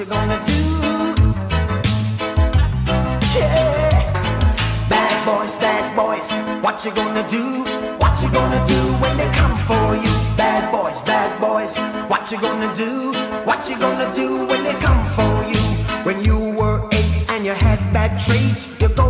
you gonna do? Yeah. Bad boys, bad boys, what you gonna do? What you gonna do when they come for you? Bad boys, bad boys, what you gonna do? What you gonna do when they come for you? When you were eight and you had bad traits, you go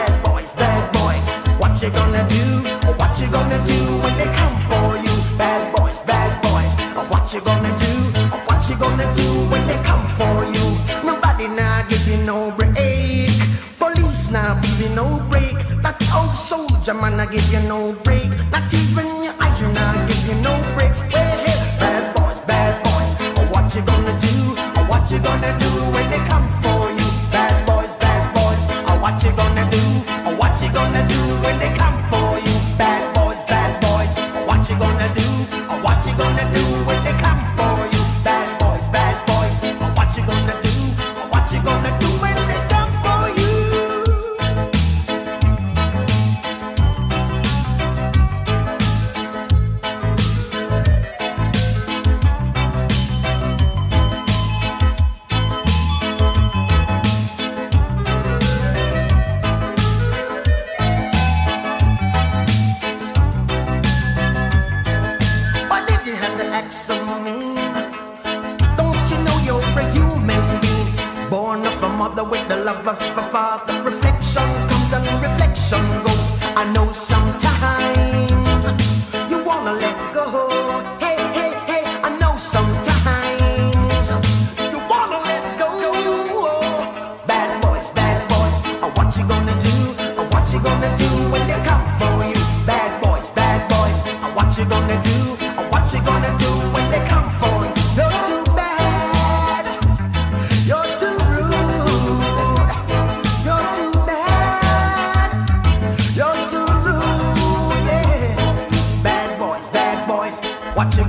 What you gonna do? What you gonna do when they come for you? Bad boys, bad boys. What you gonna do? What you gonna do when they come for you? Nobody now you no break. Police now you no break. That old soldier man I give you no break. Not even your eyes you now give you no breaks. Hey, hey, bad boys, bad boys. What you gonna do? What you gonna do when they come for you? When they come love of a father. Reflection comes and reflection goes. I know sometimes you wanna let go. Hey, hey, hey, I know sometimes you wanna let go. Bad boys, bad boys. Oh, what you gonna do? Oh, what you gonna do